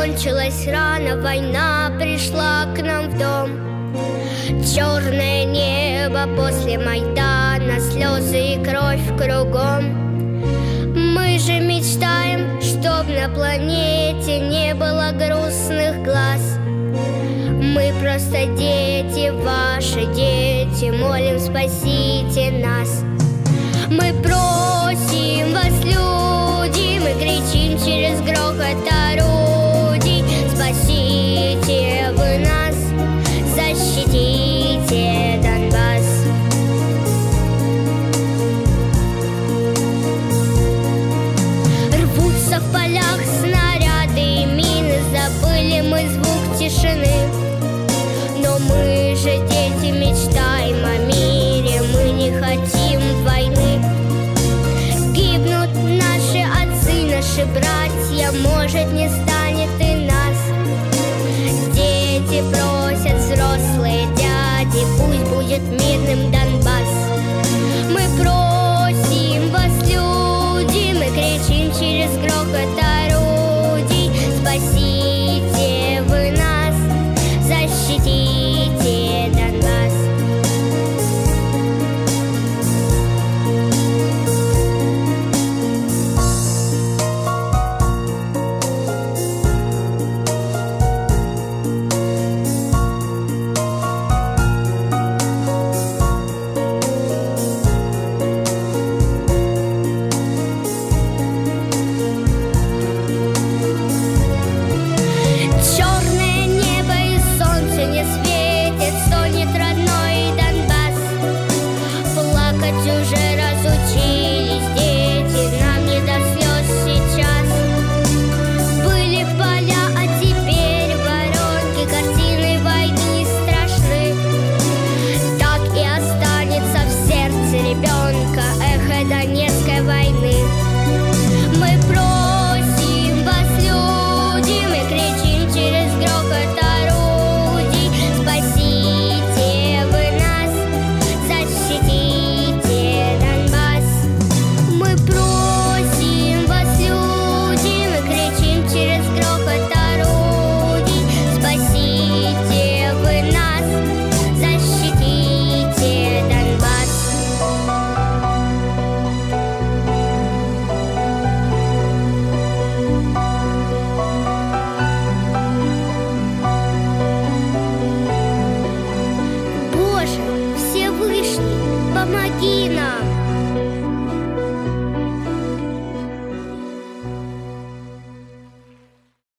кончилась рано, война пришла к нам в дом. Черное небо после Майдана, слезы и кровь кругом. Мы же мечтаем, чтоб на планете не было грустных глаз. Мы просто дети, ваши дети, молим, спасите нас. Мы просим наши братья, может не станет и нас. Дети просят взрослые дяди, пусть будет мирным Донбасс. Воронка, эхо Донецкой войны. Мы